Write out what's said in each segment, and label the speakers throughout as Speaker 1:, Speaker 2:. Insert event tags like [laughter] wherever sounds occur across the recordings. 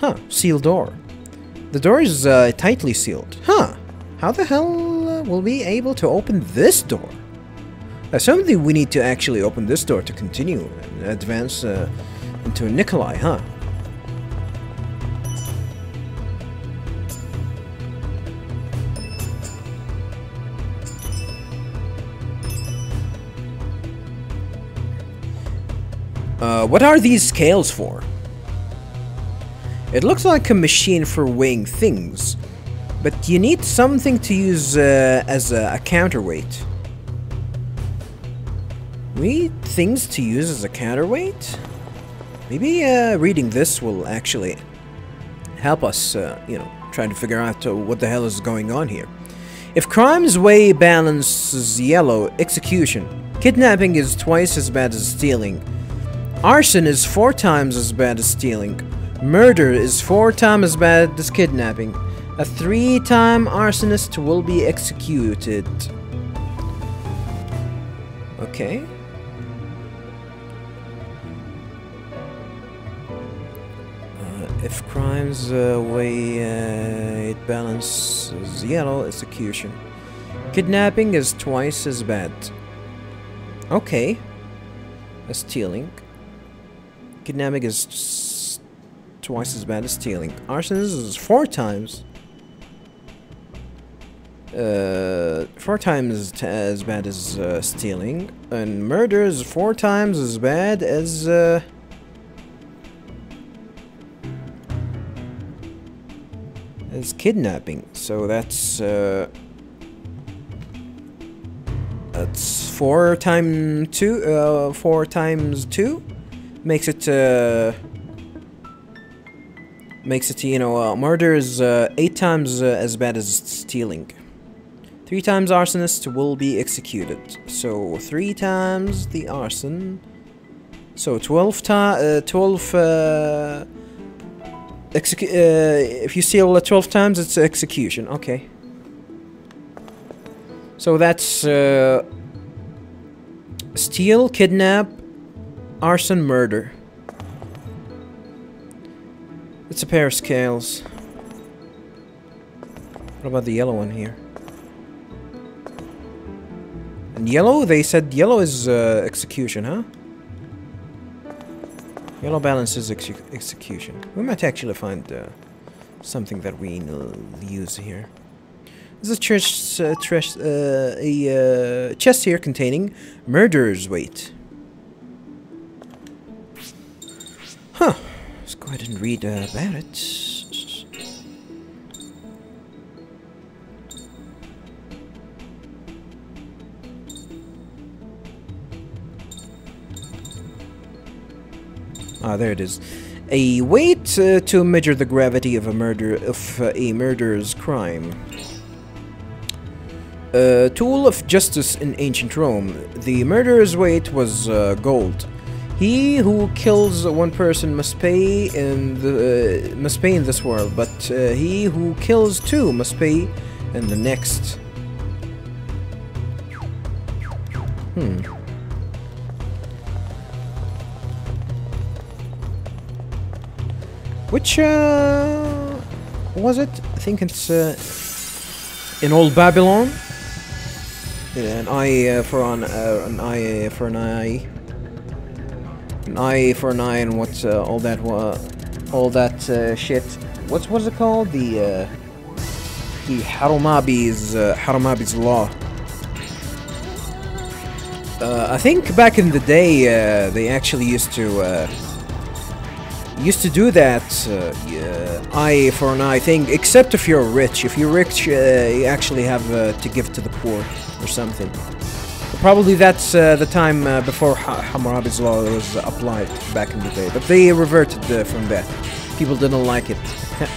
Speaker 1: Huh, sealed door. The door is uh, tightly sealed. Huh, how the hell uh, will we be able to open this door? Something we need to actually open this door to continue and advance uh, into Nikolai, huh? Uh, what are these scales for? It looks like a machine for weighing things, but you need something to use uh, as a, a counterweight. We need things to use as a counterweight? Maybe uh, reading this will actually help us, uh, you know, trying to figure out uh, what the hell is going on here. If crime's way balances yellow, execution. Kidnapping is twice as bad as stealing. Arson is four times as bad as stealing. Murder is four times as bad as kidnapping. A three-time arsonist will be executed. Okay. Uh, if crimes uh, weigh uh, it balances yellow, execution. Kidnapping is twice as bad. Okay. As stealing. Kidnapping is twice as bad as stealing. Arson is four times. Uh, four times as bad as uh, stealing, and murder is four times as bad as uh, as kidnapping. So that's uh, that's four times two. Uh, four times two makes it uh, makes it you know uh, murder is uh, eight times uh, as bad as stealing. Three times arsonist will be executed. So three times the arson. So twelve times uh, twelve. Uh, execu- uh, if you steal uh, twelve times, it's execution. Okay. So that's steal, kidnap, arson, murder. It's a pair of scales. What about the yellow one here? And yellow? They said yellow is uh, execution, huh? Yellow balance is exe execution. We might actually find uh, something that we use here. There's a church, uh, tres- uh, a uh, chest here containing murderer's weight. Huh. Go ahead and read uh, about it. Ah, there it is. A weight uh, to measure the gravity of a murder of uh, a murderer's crime. A tool of justice in ancient Rome. The murderer's weight was uh, gold. He who kills one person must pay in the uh, must pay in this world, but uh, he who kills two must pay in the next. Hmm. Which uh, was it? I think it's uh, in old Babylon. Yeah, an eye uh, for an uh, an eye for an eye, eye for an eye, and what's uh, all that uh, all that uh, shit. What's what's it called? The uh, the Hammurabi's uh, Hammurabi's law. Uh, I think back in the day uh, they actually used to uh, used to do that uh, eye for an eye thing, except if you're rich. If you're rich, uh, you actually have uh, to give to the poor or something. Probably that's uh, the time uh, before ha Hammurabi's law was applied back in the day, but they reverted uh, from that. People didn't like it. [laughs]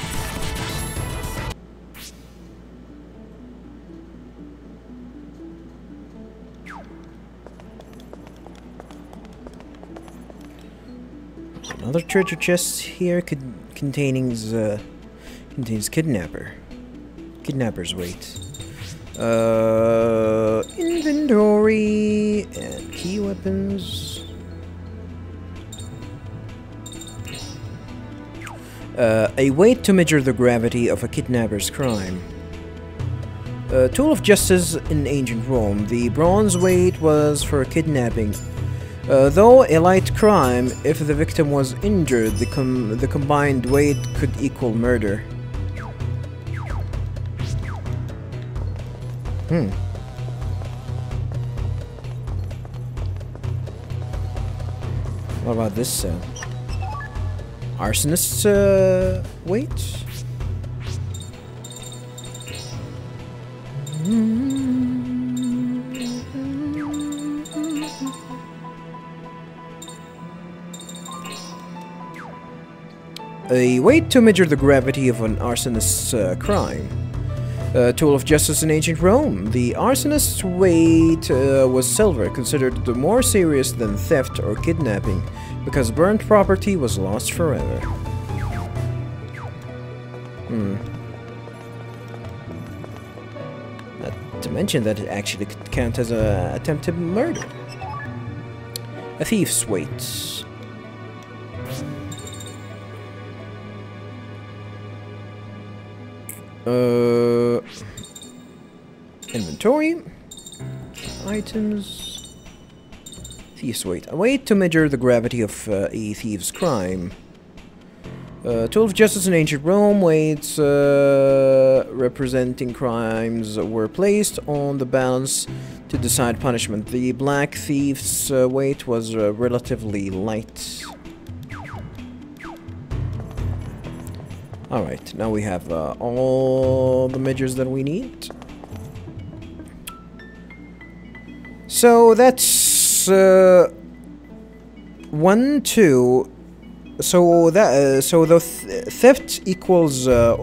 Speaker 1: Another treasure chest here con containing uh, contains kidnapper. Kidnapper's weight. Uh, inventory and key weapons. Uh, a weight to measure the gravity of a kidnapper's crime. A tool of justice in ancient Rome. The bronze weight was for kidnapping. Uh, though a light crime, if the victim was injured, the, com the combined weight could equal murder. Hmm. What about this uh, arsonist's uh, weight? A weight to measure the gravity of an arsonist's uh, crime. A tool of justice in ancient Rome. The arsonist's weight uh, was silver, considered more serious than theft or kidnapping, because burnt property was lost forever. Hmm. Not to mention that it actually could count as a attempted murder. A thief's weight. Uh, inventory, items, thief's weight. A weight to measure the gravity of uh, a thief's crime. Uh, tool of justice in ancient Rome, weights uh, representing crimes were placed on the balance to decide punishment. The black thief's uh, weight was uh, relatively light. Alright, now we have uh, all the measures that we need. So that's uh, one, two. So that uh, so the th theft equals uh,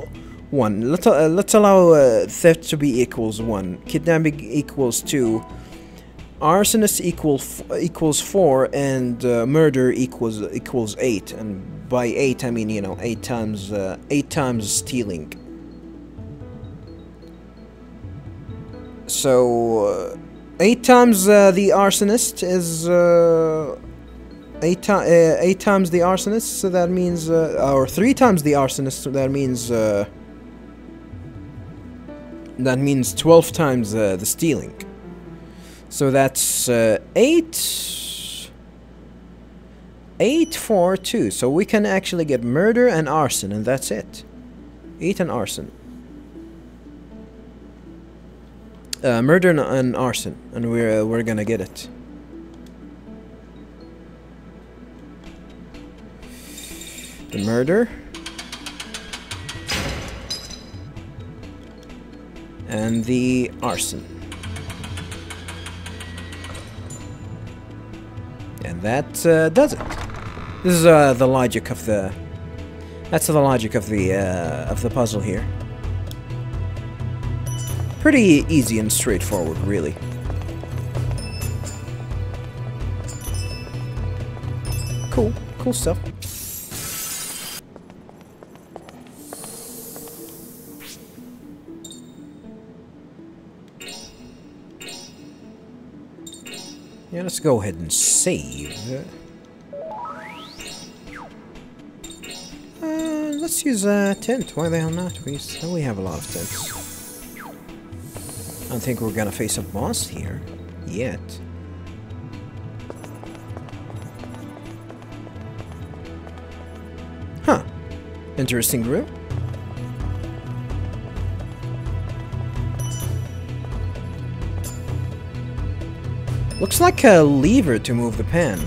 Speaker 1: one. Let's uh, let's allow uh, theft to be equals one. Kidnapping equals two. Arsonist equal equals four, and uh, murder equals equals eight. And by eight, I mean you know eight times uh, eight times stealing. So uh, eight times uh, the arsonist is uh, eight, ti uh, eight times the arsonist. So that means or three times the arsonist. So that means that means twelve times the stealing. So that's uh, 8... 8, 4, 2. So we can actually get murder and arson, and that's it. 8 and arson. Uh, murder and, and, arson, and we're, uh, we're gonna get it. The murder. And the arson. And that uh, does it. This is uh, the logic of the... That's the logic of the, uh, of the puzzle here. Pretty easy and straightforward, really. Cool. Cool stuff. Yeah, let's go ahead and save. Uh, let's use a tent. Why the hell not? We, still we have a lot of tents. I don't think we're gonna face a boss here. Yet. Huh. Interesting room. Looks like a lever to move the pan.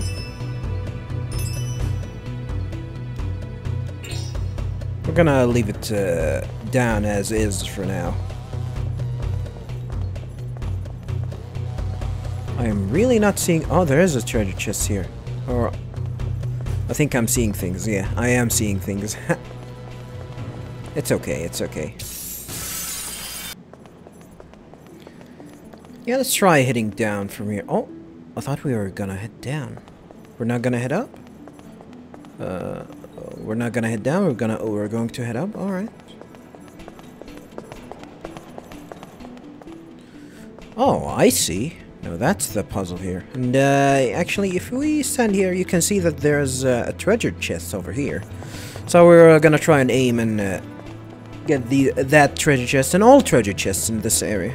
Speaker 1: We're gonna leave it uh, down as is for now. I am really not seeing... Oh, there is a treasure chest here. Or... I think I'm seeing things. Yeah, I am seeing things. [laughs] it's okay, it's okay. Yeah, let's try heading down from here. Oh, I thought we were gonna head down. We're not gonna head up? Uh, we're not gonna head down, we're gonna, oh, we're going to head up? Alright. Oh, I see. No, that's the puzzle here. And, uh, actually, if we stand here, you can see that there's uh, a treasure chest over here. So we're uh, gonna try and aim and uh, get the that treasure chest and all treasure chests in this area.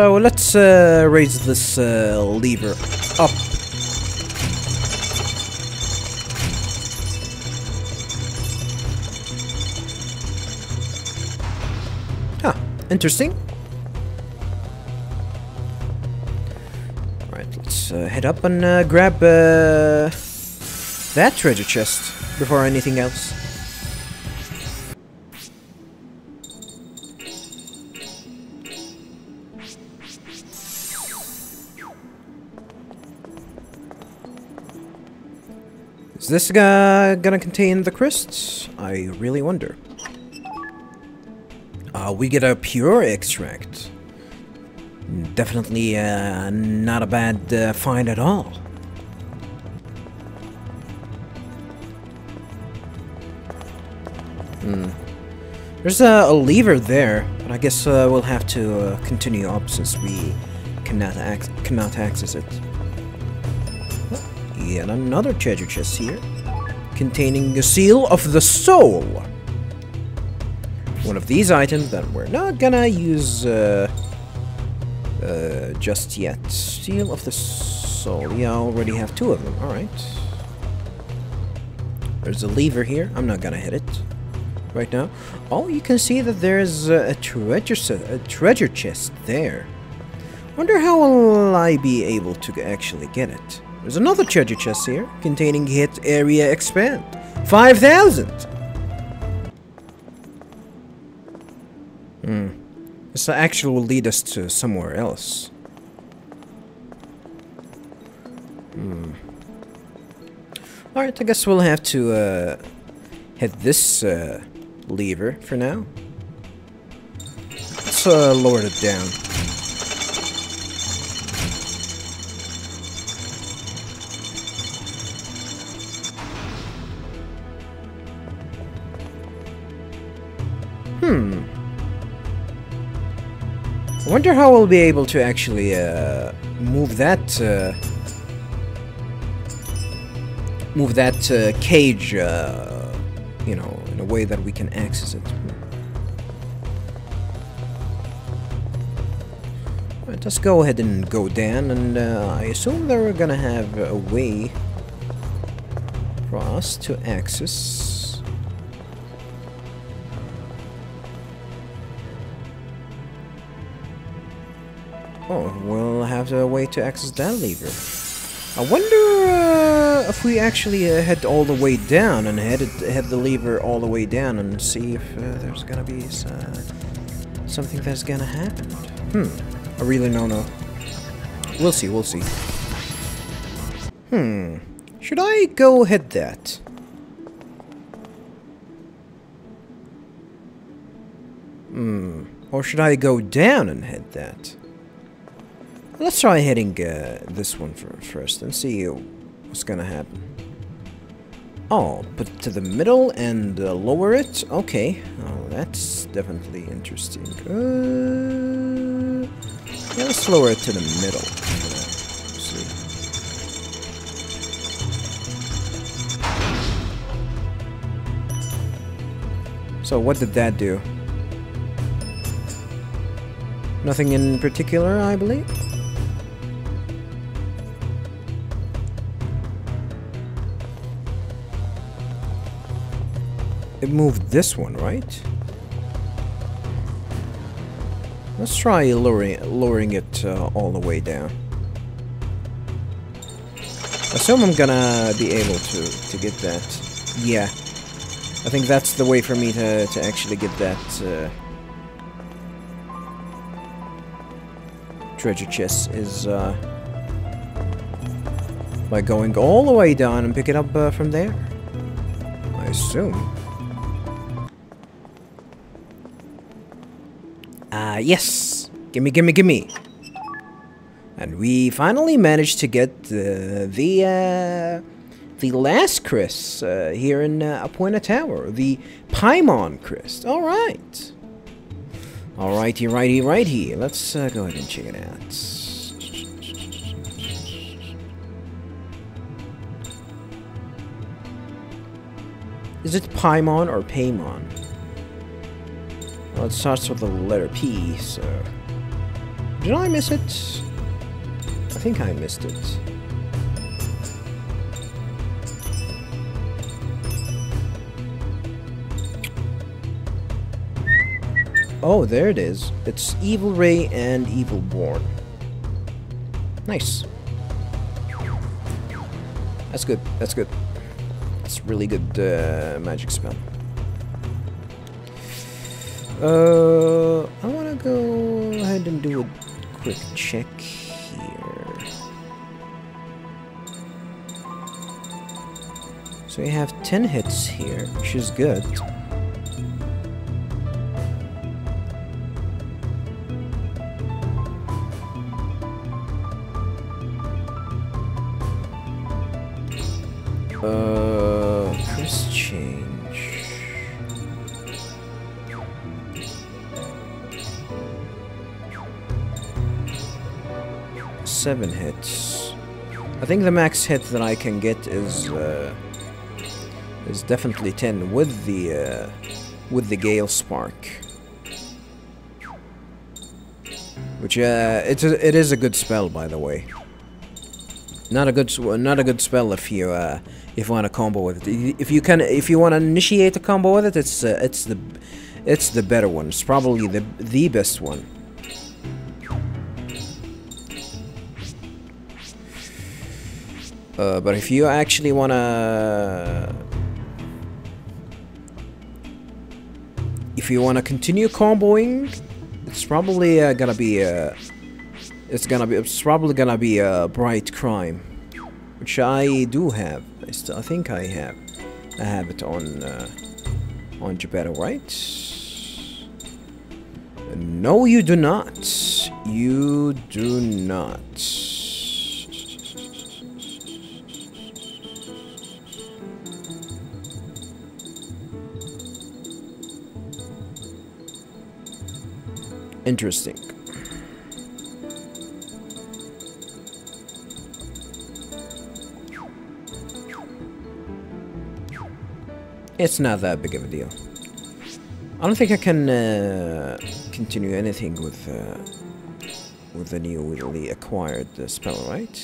Speaker 1: So let's uh, raise this uh, lever up. Huh, interesting. Right, let's uh, head up and uh, grab uh, that treasure chest before anything else. This guy gonna contain the crests? I really wonder. Uh, we get a pure extract. Definitely uh, not a bad uh, find at all. Hmm. There's a, a, lever there, but I guess uh, we'll have to uh, continue up since we cannot, ac cannot access it. Yet another treasure chest here, containing a seal of the soul. One of these items that we're not gonna use uh, uh, just yet. Seal of the soul. Yeah, I already have two of them. Alright. There's a lever here. I'm not gonna hit it right now. Oh, you can see that there's a, a treasure a treasure chest there. Wonder how will I be able to actually get it. There's another treasure chest here, containing hit area expand. 5,000! Hmm. This actually will lead us to somewhere else. Hmm. Alright, I guess we'll have to uh, hit this uh, lever for now. Let's uh, lower it down. Wonder how we'll be able to actually uh, move that uh, move that uh, cage, uh, you know, in a way that we can access it. Right, let's go ahead and go down, and uh, I assume they're gonna have a way for us to access we'll have to access that lever. I wonder uh, if we actually uh, head all the way down and head, head the lever all the way down and see if uh, there's gonna be uh, something that's gonna happen. Hmm, I really don't know. We'll see, we'll see. Hmm, should I go head that? Hmm, or should I go down and head that? Let's try hitting uh, this one first and see what's gonna happen. Oh, put it to the middle and uh, lower it? Okay. Oh, that's definitely interesting. Uh, yeah, let's lower it to the middle. So what did that do? Nothing in particular, I believe? It moved this one, right? Let's try lowering, lowering it uh, all the way down. Assume I'm gonna be able to, to get that. Yeah. I think that's the way for me to, to actually get that uh, treasure chest is uh, by going all the way down and pick it up uh, from there. I assume. Uh, yes! Gimme, gimme, gimme! And we finally managed to get uh, the, uh, the last Crest uh, here in uh, Apoena Tower, the Paimon Crest. Alright! Alrighty, righty, righty. Let's uh, go ahead and check it out. Is it Paimon or Paimon? Well, it starts with the letter P, so... Did I miss it? I think I missed it. Oh, there it is. It's Evil Ray and Evil Born. Nice. That's good. That's good. It's really good uh, magic spell. Uh, I want to go ahead and do a quick check here. So we have 10 hits here, which is good. Uh, Seven hits. I think the max hit that I can get is uh, is definitely ten with the uh, with the Gale Spark, which uh, it's a, it is a good spell by the way. Not a good not a good spell if you uh, if you want to combo with it. If you can if you want to initiate a combo with it, it's uh, it's the it's the better one. It's probably the the best one. Uh, but if you actually want to if you want to continue comboing, it's probably uh, gonna be uh, it's gonna be it's probably gonna be a bright crime, which I do have. I, I think I have. I have it on uh, on Geppetto, right? No, you do not. You do not. Interesting. It's not that big of a deal. I don't think I can uh, continue anything with uh, with the newly acquired uh, spell, right?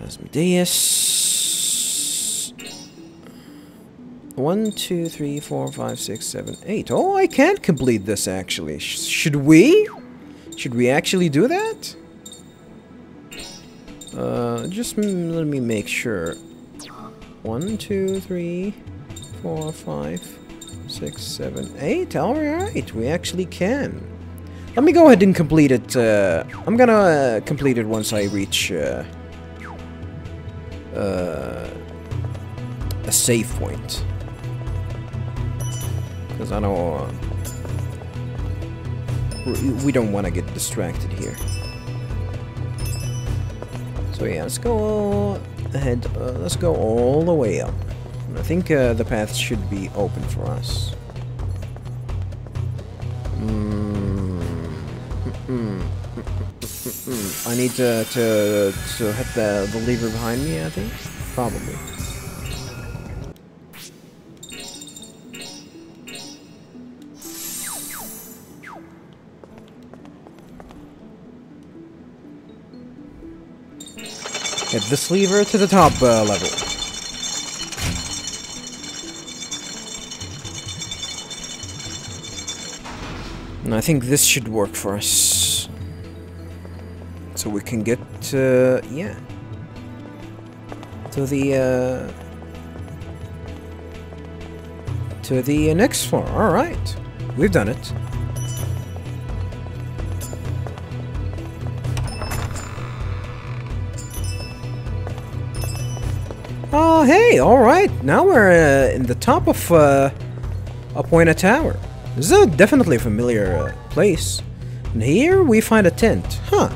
Speaker 1: Asmodeus. One, two, three, four, five, six, seven, eight. Oh, I can't complete this actually. Sh should we? Should we actually do that? Uh, just let me make sure. One, two, three, four, five, six, seven, eight. Alright, we actually can. Let me go ahead and complete it. Uh, I'm gonna uh, complete it once I reach uh, uh, a save point. Because I know we don't want to get distracted here. So yeah, let's go ahead. Uh, let's go all the way up. I think uh, the path should be open for us. -mm. I need to, to, to hit the, the lever behind me, I think? Probably. Hit this lever to the top uh, level. And I think this should work for us. So we can get, uh, yeah. To the, uh... To the next floor, alright. We've done it. Hey, alright. Now we're uh, in the top of uh, Apoina Tower. This is a definitely familiar uh, place. And here we find a tent. Huh.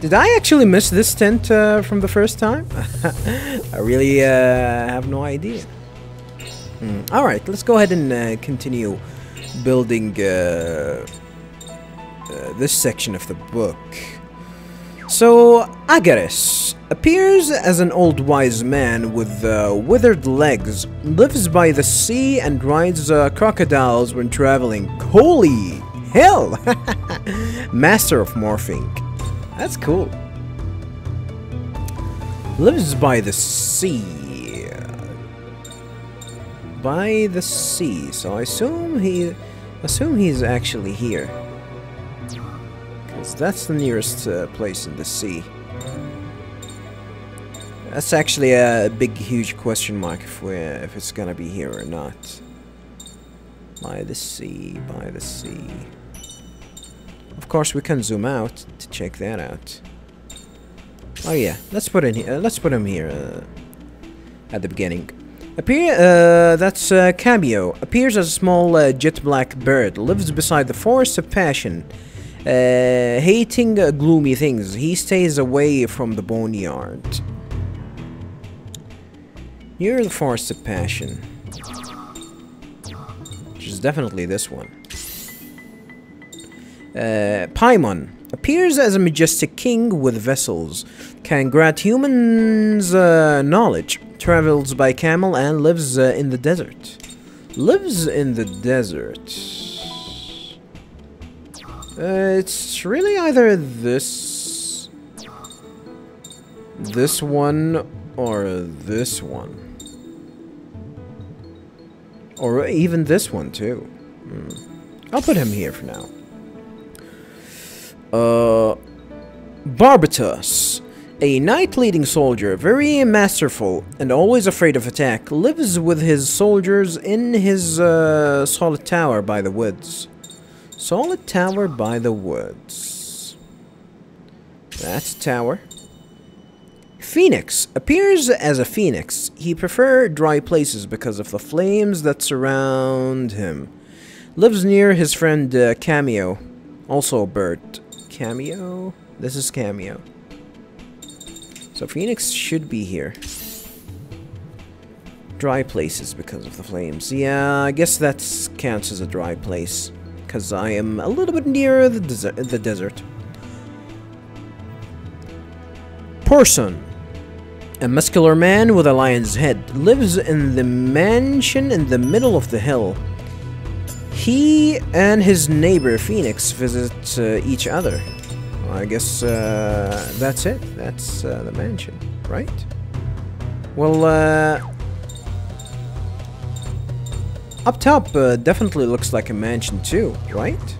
Speaker 1: Did I actually miss this tent uh, from the first time? [laughs] I really uh, have no idea. Hmm. Alright, let's go ahead and uh, continue building uh, uh, this section of the book. So, Agares appears as an old wise man with uh, withered legs, lives by the sea, and rides uh, crocodiles when traveling. Holy hell! [laughs] Master of morphing. That's cool. Lives by the sea. By the sea. So I assume he assume he's actually here. That's the nearest uh, place in the sea. That's actually a big, huge question mark if we're if it's gonna be here or not. By the sea, by the sea. Of course, we can zoom out to check that out. Oh yeah, let's put in here. Uh, let's put him here uh, at the beginning. Appear. Uh, that's uh, cameo. Appears as a small uh, jet black bird. Lives beside the forest of passion. Uh, hating uh, gloomy things. He stays away from the boneyard. Near the forest of passion. Which is definitely this one. Uh, Paimon appears as a majestic king with vessels, can grant humans uh, knowledge, travels by camel, and lives uh, in the desert. Lives in the desert. Uh, it's really either this, this one, or this one. Or even this one, too. Hmm. I'll put him here for now. Uh, Barbatos, a knight-leading soldier, very masterful and always afraid of attack, lives with his soldiers in his uh, solid tower by the woods. Solid tower by the woods. That's tower. Phoenix appears as a phoenix. He prefers dry places because of the flames that surround him. Lives near his friend uh, Cameo, also a bird. Cameo? This is Cameo. So Phoenix should be here. Dry places because of the flames. Yeah, I guess that counts as a dry place. Because I am a little bit nearer the, desert. the desert. Purson. A muscular man with a lion's head lives in the mansion in the middle of the hill. He and his neighbor Phoenix visit uh, each other. Well, I guess uh, that's it. That's uh, the mansion, right? Well, uh, up top uh, definitely looks like a mansion too, right?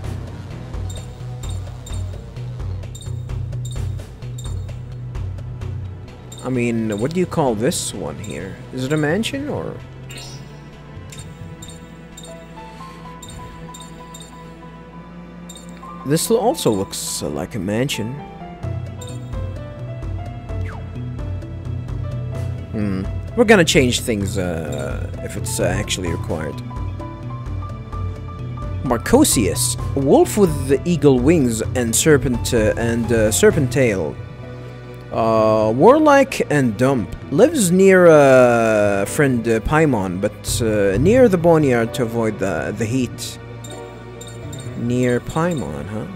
Speaker 1: I mean, what do you call this one here? Is it a mansion or... This also looks uh, like a mansion. Hmm. We're gonna change things uh, if it's uh, actually required. Marchosias, a wolf with the eagle wings and serpent uh, and uh, serpent tail. Uh, warlike and dumb. Lives near uh, friend uh, Paimon, but uh, near the boneyard to avoid the the heat. Near Paimon, huh?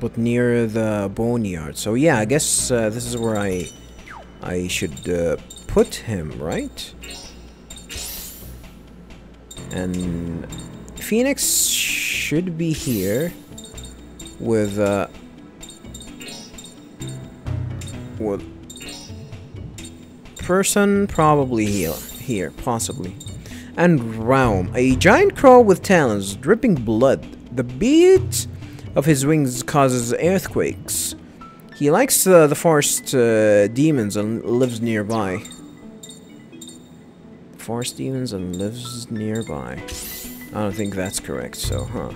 Speaker 1: But near the boneyard. So yeah, I guess uh, this is where I I should uh, put him, right? And Phoenix should be here with uh with Purson probably here here possibly and Raum, a giant crow with talons dripping blood. The beat of his wings causes earthquakes. He likes uh, the forest uh, demons and lives nearby. Forest demons and lives nearby. I don't think that's correct, so, huh.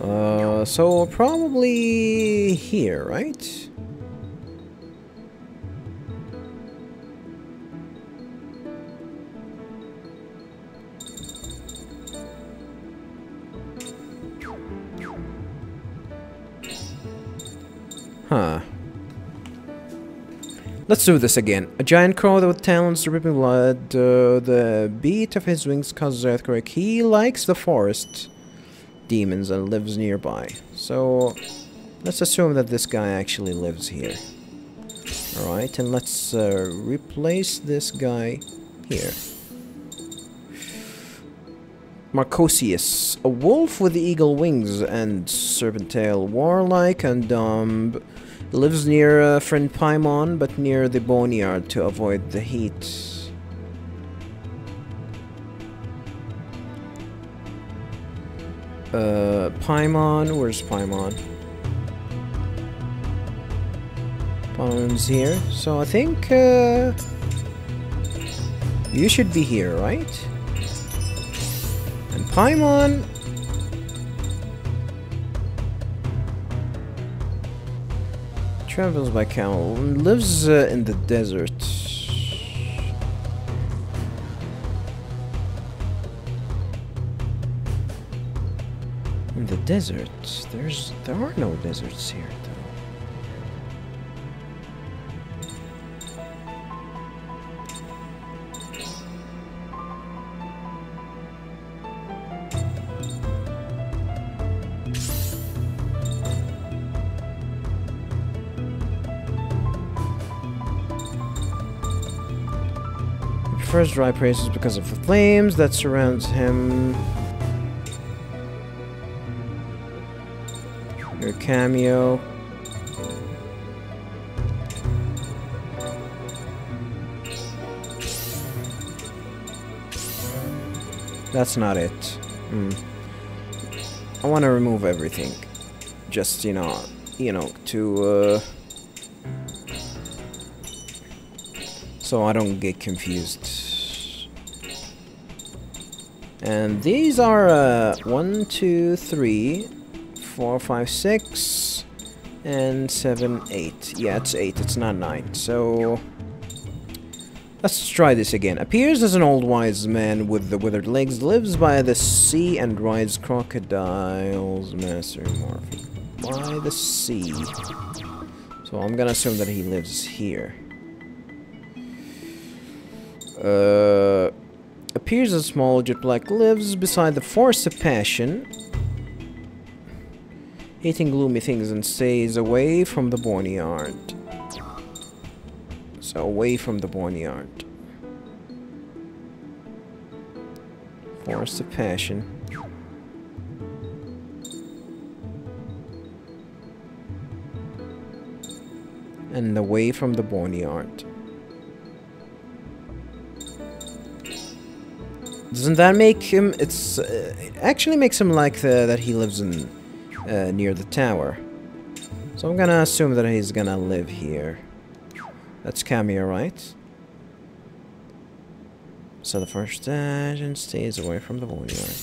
Speaker 1: Uh, so probably here, right? Huh. Let's do this again. A giant crow with talons dripping blood. Uh, the beat of his wings causes earthquake. He likes the forest demons and lives nearby. So, let's assume that this guy actually lives here. Alright, and let's uh, replace this guy here. Marchosias, a wolf with eagle wings and serpent tail, warlike and dumb. Lives near uh, friend Paimon, but near the boneyard to avoid the heat. Uh, Paimon, where's Paimon? Paimon's here, so I think, uh, you should be here, right? And Paimon Travels by camel. Lives uh, in the desert. In the desert? There's... There are no deserts here, prefers dry places because of the flames that surrounds him. Your cameo. That's not it. Hmm. I want to remove everything. Just, you know, you know, to, uh... so I don't get confused. And these are uh, one, two, three, four, five, six, and seven, eight. Yeah, it's eight. It's not nine. So let's try this again. Appears as an old wise man with the withered legs, lives by the sea and rides crocodiles. Master Morphe. By the sea. So I'm gonna assume that he lives here. Uh, appears a small jet black lives beside the forest of passion. Hating gloomy things and stays away from the boneyard. So away from the boneyard. Forest of passion. And away from the boneyard. Doesn't that make him... It's... Uh, actually makes him like the, that he lives in... Uh, near the tower. So I'm gonna assume that he's gonna live here. That's Cameo, right? So the first agent stays away from the boneyard.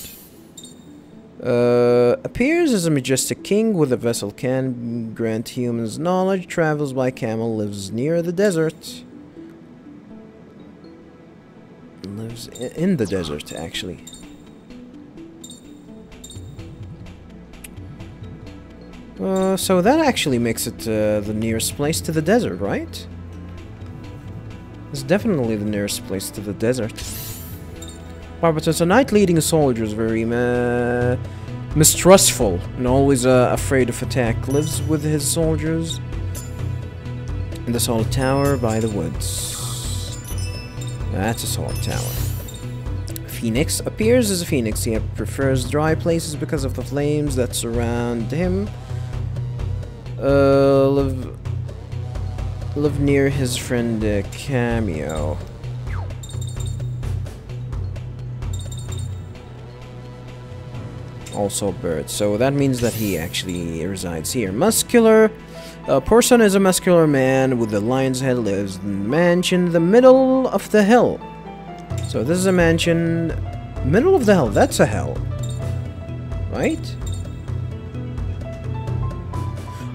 Speaker 1: Uh, appears as a majestic king with a vessel can grant humans knowledge, travels by camel, lives near the desert. Lives in the desert, actually. Uh, so that actually makes it uh, the nearest place to the desert, right? It's definitely the nearest place to the desert. Barbatos, a knight leading soldiers, very uh, mistrustful and always uh, afraid of attack, lives with his soldiers in the solid tower by the woods. That's a solid tower. Phoenix appears as a phoenix. He prefers dry places because of the flames that surround him. Uh, live, live near his friend uh, Cameo. Also bird. So that means that he actually resides here. Muscular. A person is a muscular man with a lion's head lives in the mansion in the middle of the hill. So this is a mansion middle of the hill. That's a hill. Right?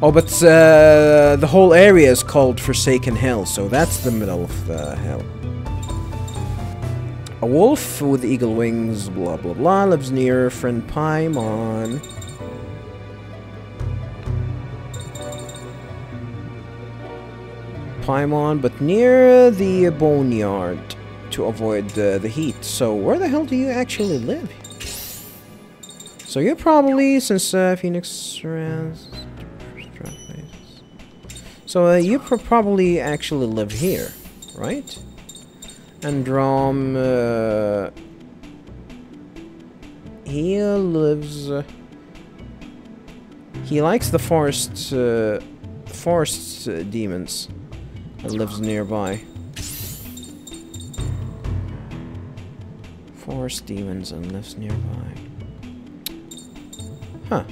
Speaker 1: Oh, but uh, the whole area is called Forsaken Hill, so that's the middle of the hill. A wolf with eagle wings, blah blah blah, lives near friend Paimon. Paimon, but near the boneyard to avoid the, the heat. So where the hell do you actually live? So you're probably, since uh, Phoenix runs... So uh, you probably actually live here, right? And Drom... Uh, he lives... Uh, he likes the forest... Uh, forest uh, demons that lives nearby. Forest demons and lives nearby. Huh.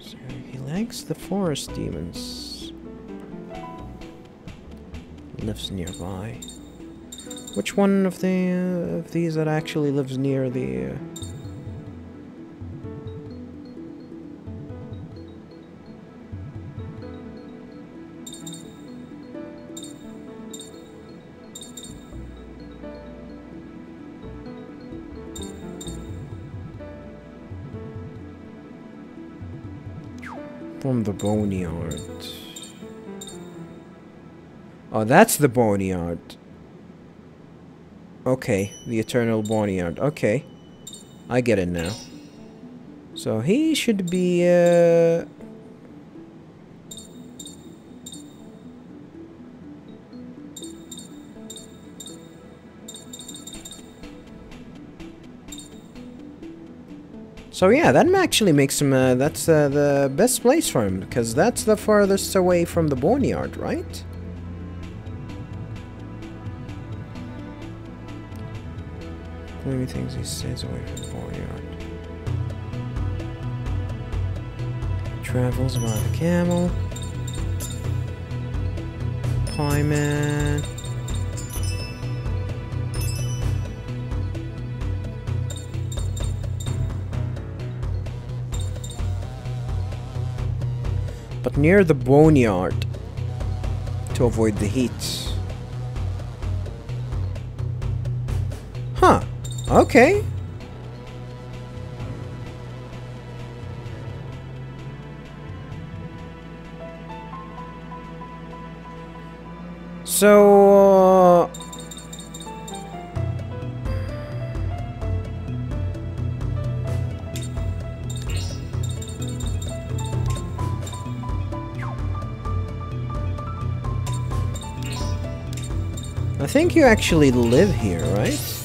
Speaker 1: So he likes the forest demons. Lives nearby. Which one of the uh, of these that actually lives near the? Uh, from the boneyard. Oh, that's the boneyard. Okay, the eternal boneyard. Okay. I get it now. So he should be, uh... So yeah, that actually makes him, uh, that's uh, the best place for him, because that's the farthest away from the boneyard, right? Gloomy things he stays away from the boneyard. Travels by the camel. Paimon. but near the boneyard to avoid the heat. Okay. So... Uh, I think you actually live here, right?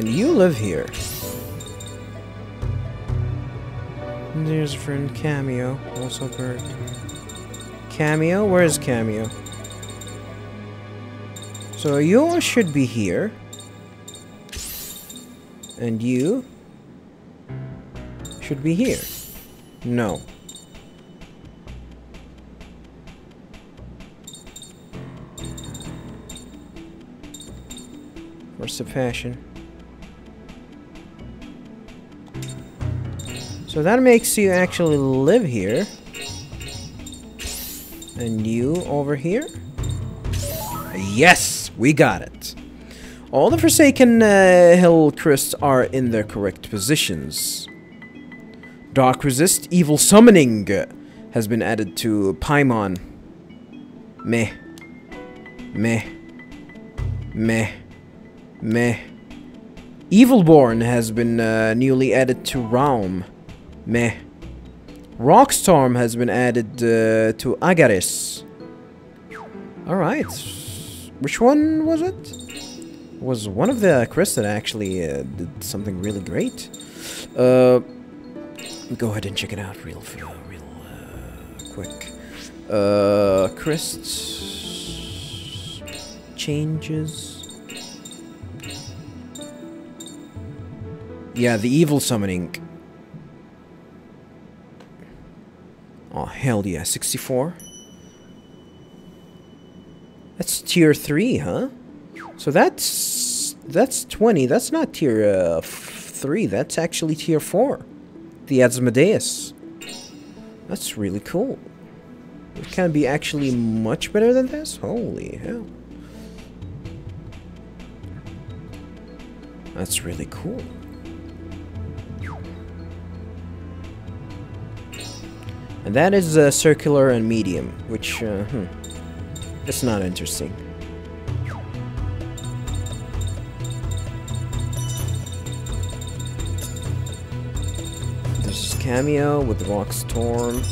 Speaker 1: And you live here. There's a friend Cameo, also bird. Cameo? Where is Cameo? So you should be here. And you should be here. No. Where's the fashion? So that makes you actually live here. And you over here? Yes! We got it. All the Forsaken uh, Hill Crests are in their correct positions. Dark Resist Evil Summoning has been added to Paimon. Meh. Meh. Meh. Meh. Evilborn has been uh, newly added to Realm. Meh. Rockstorm has been added uh, to Agares. Alright. Which one was it? Was one of the Chris that actually uh, did something really great. Uh, go ahead and check it out real, uh, real uh, quick. Uh, Chris changes. Yeah, the evil summoning. Oh, hell yeah, 64. That's tier 3, huh? So that's... That's 20. That's not tier uh, 3. That's actually tier 4. The Asmodeus. That's really cool. It can be actually much better than this? Holy hell. That's really cool. And that is uh, circular and medium, which, uh, hmm, it's not interesting. This is Cameo with Rock Storm.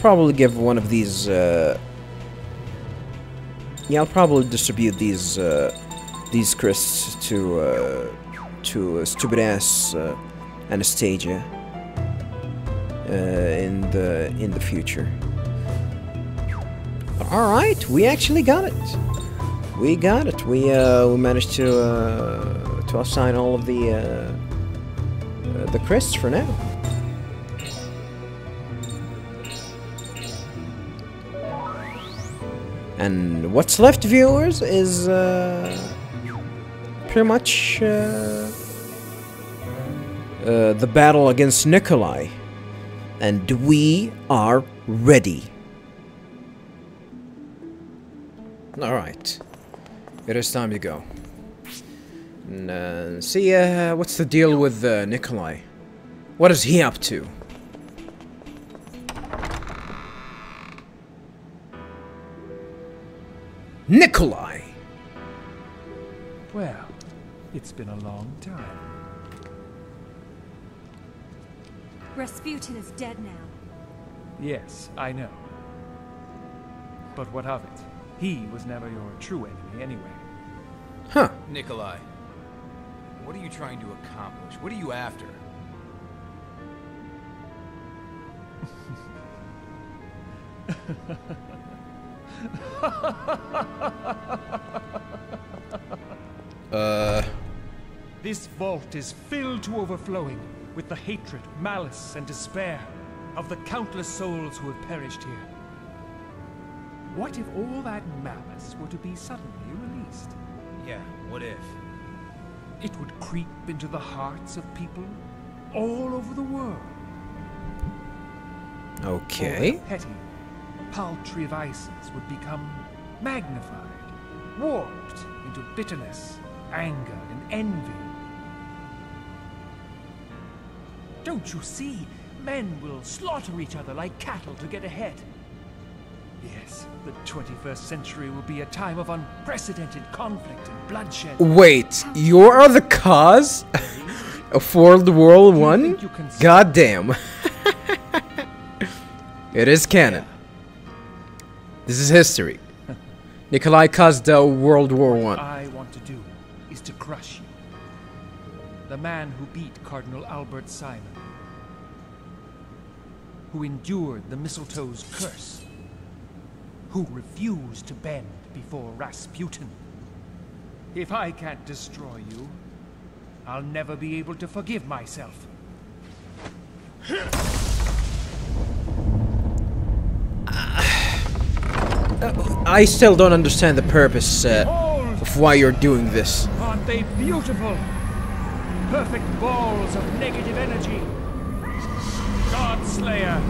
Speaker 1: Probably give one of these, uh... Yeah, I'll probably distribute these, uh, these crests to, uh, to stupid-ass uh, Anastasia uh, in the in the future. All right, we actually got it. We got it. We uh, we managed to uh, to assign all of the the crests for now. And what's left, viewers, is uh, pretty much uh, uh, the battle against Nikolai. And we are ready. Alright. It is time to go. And, uh, see, uh, what's the deal with Nikolai? What is he up to? Nikolai!
Speaker 2: Well, it's been a long time.
Speaker 3: Rasputin is dead now.
Speaker 2: Yes, I know. But what of it? He was never your true enemy anyway.
Speaker 1: Huh.
Speaker 4: Nikolai, what are you trying to accomplish? What are you after? [laughs] [laughs]
Speaker 1: Uh...
Speaker 2: This vault is filled to overflowing with the hatred, malice, and despair of the countless souls who have perished here. What if all that malice were to be suddenly released?
Speaker 4: Yeah, what if?
Speaker 2: It would creep into the hearts of people all over the world. All
Speaker 1: Okay.
Speaker 2: their petty, paltry vices would become magnified, warped into bitterness, anger, and envy. Don't you see? Men will slaughter each other like cattle to get ahead. Yes, the 21st century will be a time of unprecedented conflict and bloodshed.
Speaker 1: Wait, you are the cause of World War One?
Speaker 2: think you can s-
Speaker 1: God damn. [laughs] it is canon. This is history. [laughs] Nikolai uh, World War One.
Speaker 2: I want to do is to crush you. The man who beat Cardinal Albert Simon. Who endured the mistletoe's curse. Who refused to bend before Rasputin. If I can't destroy you, I'll never be able to forgive myself.
Speaker 1: I still don't understand the purpose uh, of why you're doing this.
Speaker 2: aren't they beautiful? Perfect balls of negative energy. Godslayer,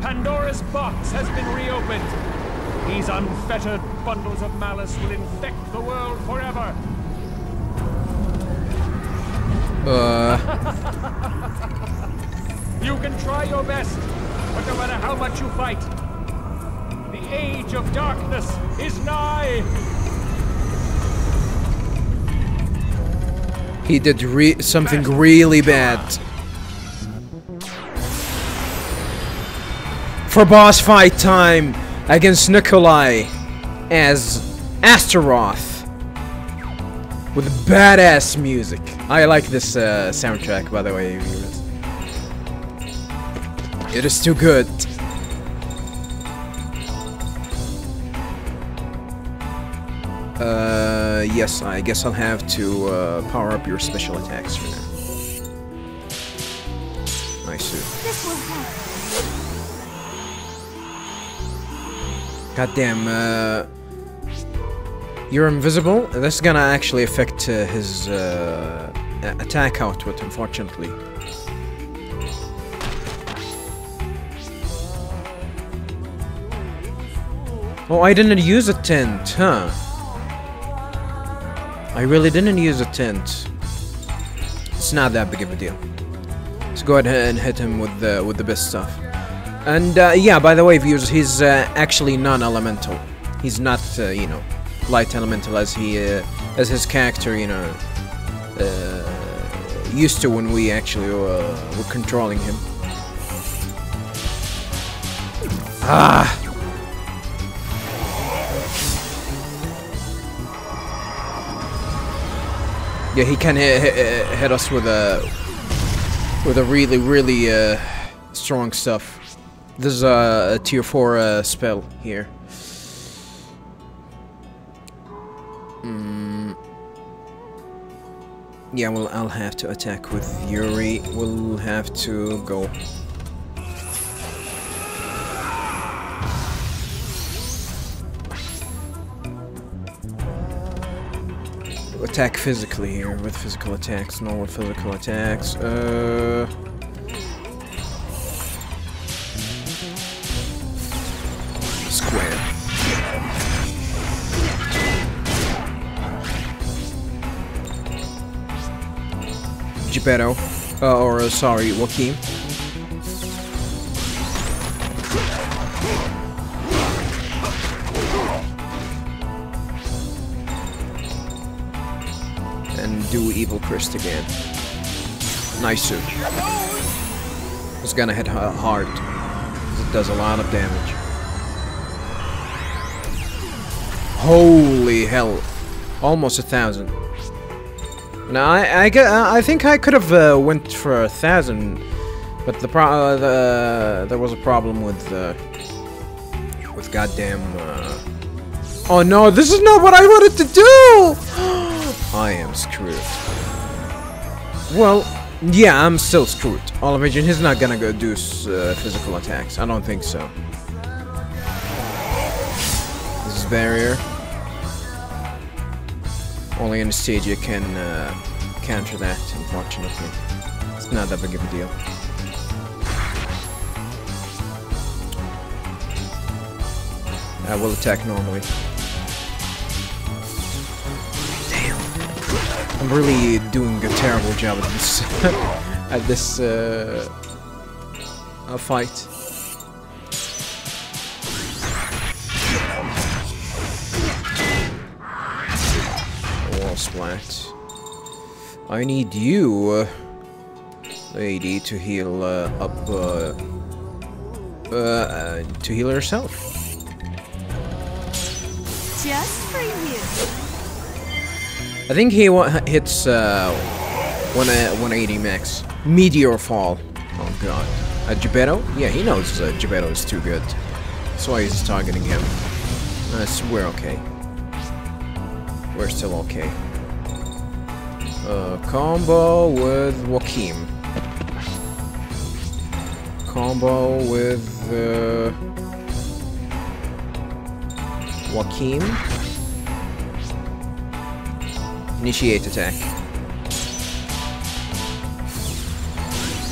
Speaker 2: Pandora's box has been reopened. These unfettered bundles of malice will infect the world forever.
Speaker 1: Uh, [laughs]
Speaker 2: You can try your best, but no matter how much you fight, age of darkness is nigh.
Speaker 1: he did re something really bad. For boss fight time against Nikolai as Astaroth with badass music. I like this uh, soundtrack, by the way. It is too good. Uh, yes, I guess I'll have to uh, power up your special attacks for now. Nice. to.
Speaker 3: This will help.
Speaker 1: Goddamn, uh... You're invisible? That's gonna actually affect uh, his uh, attack output, unfortunately. Oh, I didn't use a tent, huh? I really didn't use a tent. It's not that big of a deal. Let's go ahead and hit him with the with the best stuff. And uh, yeah, by the way, viewers, he's uh, actually non-elemental. He's not, uh, you know, light elemental as he uh, as his character, you know, uh, used to when we actually uh, were controlling him. Ah. Yeah, he can hit, hit, hit us with a with a really, really uh, strong stuff. This is a, a tier four uh, spell here. Mm. Yeah, well, I'll have to attack with Yuri. We'll have to go. Attack physically here with physical attacks, normal physical attacks. Uh. Square. Geppetto. Uh, or, uh, sorry, Joaquin. Do Evil Crest again. Nice suit. It's gonna hit hard. It does a lot of damage. Holy hell. Almost a thousand. Now I I, get, I think I could have uh, went for a thousand, but the pro uh, the there was a problem with uh, with goddamn. Uh... Oh no! This is not what I wanted to do. [gasps] [gasps] [gasps] I am screwed. Well, yeah, I'm still screwed. Oliver Jin, he's not gonna go do uh, physical attacks. I don't think so. This is barrier. Only Anastasia can uh, counter that, unfortunately. It's not that big of a deal. I will attack normally. I'm really doing a terrible job at this [laughs] at this uh, uh, fight. Wall splat. I need you, uh, lady, to heal uh, up. Uh, uh, to heal herself.
Speaker 3: Just for you.
Speaker 1: I think he hits uh, uh, 180 max. Meteor fall. Oh god. Uh, Geppetto? Yeah, he knows uh, Geppetto is too good. That's why he's targeting him. Uh, so we're okay. We're still okay. Uh, combo with Joaquin. Combo with uh, Joaquin. Initiate attack.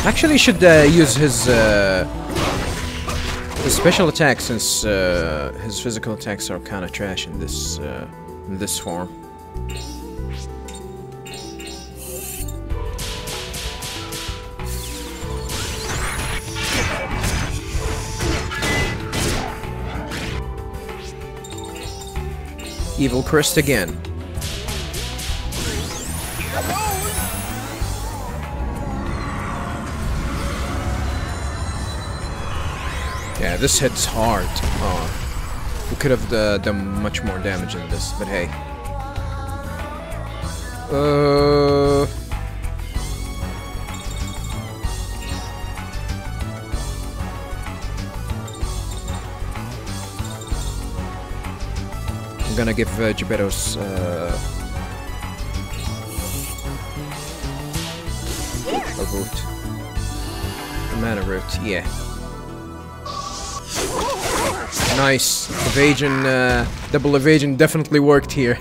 Speaker 1: Actually, should uh, use his uh, his special attack since uh, his physical attacks are kind of trash in this uh, in this form. Evil Crest again. This hits hard. Oh, we could have uh, done much more damage than this, but hey. Uh. I'm gonna give uh, Geppetto's uh, a vote. mana root, yeah. Nice. Evasion, uh, double evasion definitely worked here.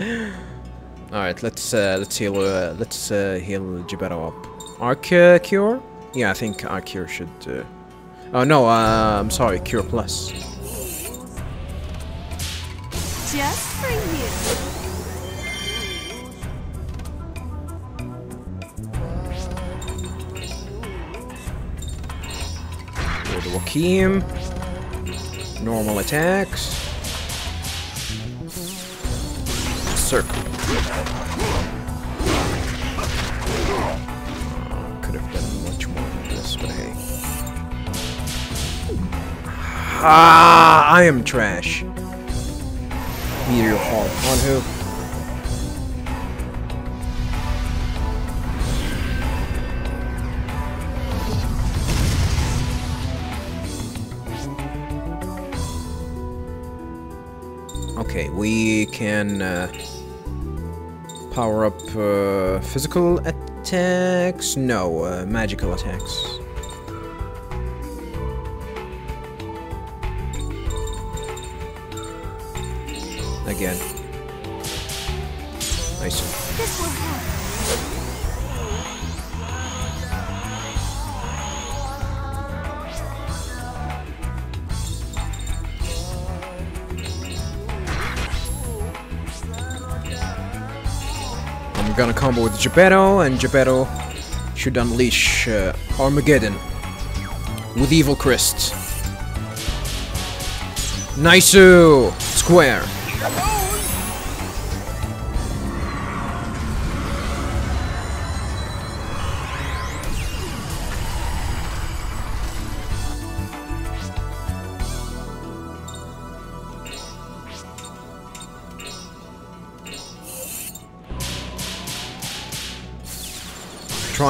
Speaker 1: [laughs] Alright, let's uh, let's heal uh, let's uh, heal Geppetto up. Arc uh, cure? Yeah, I think Arc cure should. Uh... Oh no, uh, I'm sorry, cure plus.
Speaker 3: Just for you.
Speaker 1: Joaquin. Normal attacks. Circle. Could have done much more this, but hey. Ah, I am trash. Meteor Hall. On who? We can uh, power up uh, physical attacks. No, uh, magical attacks. Again. Gonna combo with Geppetto, and Geppetto should unleash uh, Armageddon with Evil Crest. Nice-oo! Square.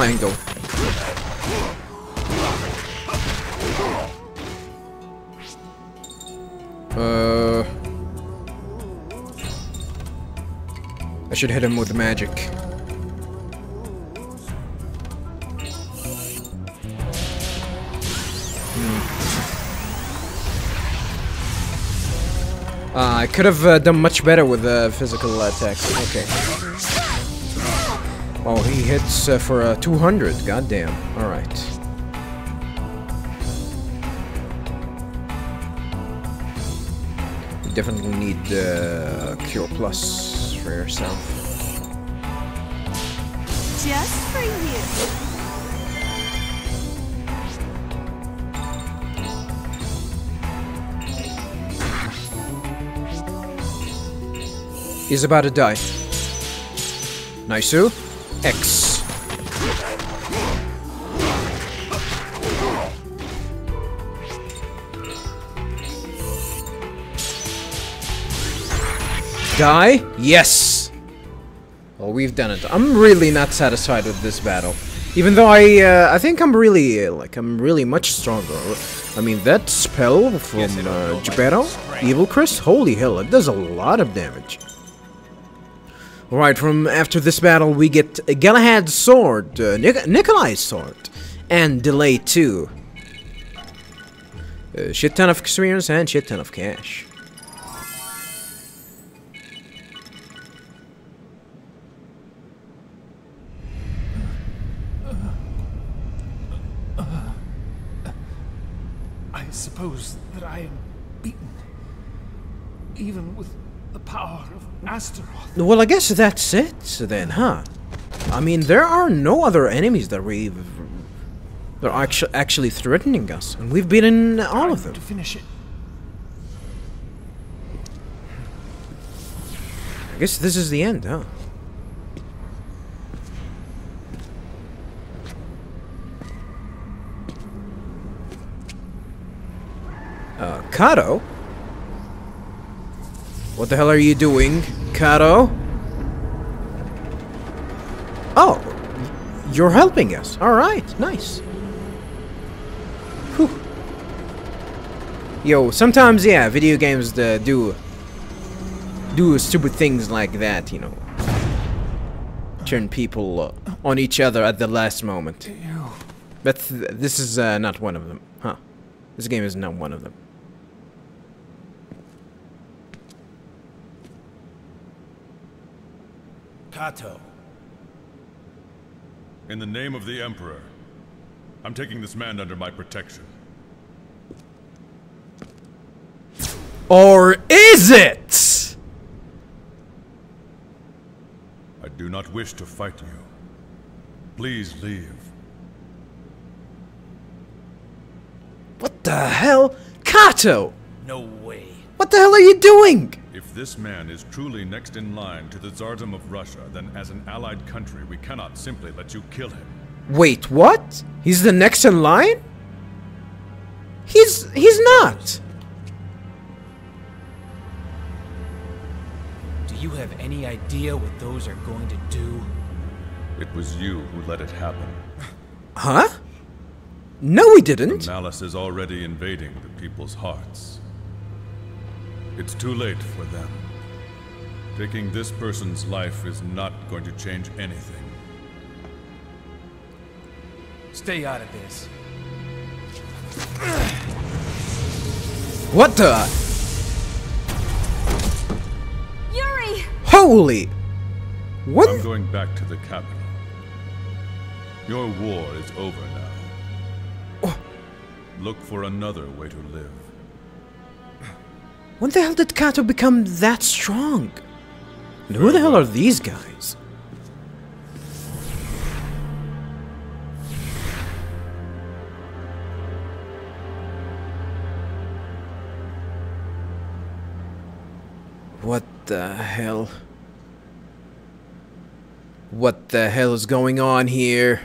Speaker 1: Triangle. Uh, I should hit him with magic. Hmm. Uh, I could have uh, done much better with uh, physical attacks. Okay. Oh, he hits uh, for uh, 200. Goddamn. All right. You definitely need uh, Cure Plus for yourself.
Speaker 3: Just for you.
Speaker 1: He's about to die. Nice-oo. X. Die? Yes! Well, we've done it. I'm really not satisfied with this battle. Even though I, uh, I think I'm really, uh, like, I'm really much stronger. I mean, that spell from
Speaker 4: Guess I don't know
Speaker 1: uh,
Speaker 4: strength.
Speaker 1: Evil Crest, holy hell, it does a lot of damage. Alright, from after this battle, we get Galahad's sword, uh, Nik Nikolai's sword, and Delay 2. Uh, shit ton of experience and shit ton of cash.
Speaker 2: I suppose that I am beaten. Even with the power Astaroth.
Speaker 1: Well, I guess that's it then, huh? I mean, there are no other enemies that we've that are actually actually threatening us, and we've beaten all of them.
Speaker 2: To finish it.
Speaker 1: I guess this is the end, huh? Uh, Kato? What the hell are you doing, Kato? Oh, you're helping us. All right, nice. Whew. Yo, sometimes, yeah, video games uh, do do stupid things like that, you know. Turn people uh, on each other at the last moment. But th this is uh, not one of them, huh? This game is not one of them.
Speaker 5: Kato.
Speaker 6: In the name of the Emperor, I'm taking this man under my protection.
Speaker 1: Or is it?
Speaker 6: I do not wish to fight you. Please leave.
Speaker 1: What the hell? Kato!
Speaker 5: No way.
Speaker 1: What the hell are you doing?
Speaker 6: If this man is truly next in line to the Tsardom of Russia, then as an allied country, we cannot simply let you kill him.
Speaker 1: Wait, what? He's the next in line? He's he's not.
Speaker 5: Do you have any idea what those are going to do?
Speaker 6: It was you who let it happen.
Speaker 1: Huh? No, we didn't.
Speaker 6: malice is already invading the people's hearts. It's too late for them. Taking this person's life is not going to change anything.
Speaker 5: Stay out of this.
Speaker 1: What the?
Speaker 3: Yuri!
Speaker 1: Holy! What?
Speaker 6: I'm going back to the capital. Your war is over now. Oh. Look for another way to live.
Speaker 1: When the hell did Kato become that strong? And who the hell are these guys? What the hell? What the hell is going on here?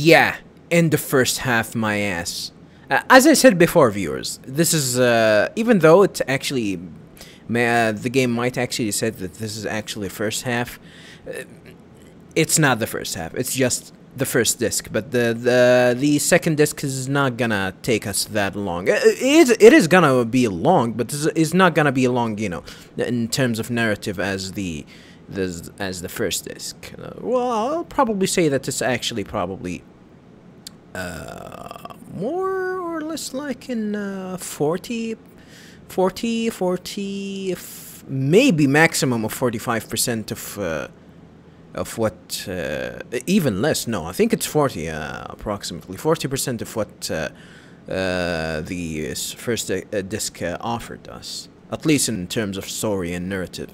Speaker 1: Yeah, in the first half, my ass. Uh, as I said before, viewers, this is uh, even though it's actually uh, the game might actually said that this is actually first half. Uh, it's not the first half. It's just the first disc, but the the the second disc is not gonna take us that long. Uh, It is it is gonna be long, but it's, not gonna be long, you know, in terms of narrative as the as the first disc. Well, I'll probably say that it's actually probably uh, more or less like in uh, 40, 40, 40, if maybe maximum of 45% of uh, of what uh, even less no i think it's 40 uh, approximately 40% of what uh, the first disc offered us at least in terms of story and narrative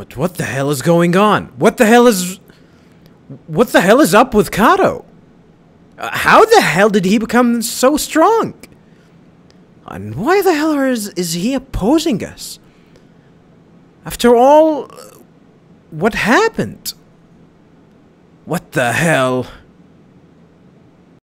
Speaker 1: but what the hell is going on what the hell is what the hell is up with kato uh, how the hell did he become so strong and why the hell is, is he opposing us? After all, what happened? What the hell?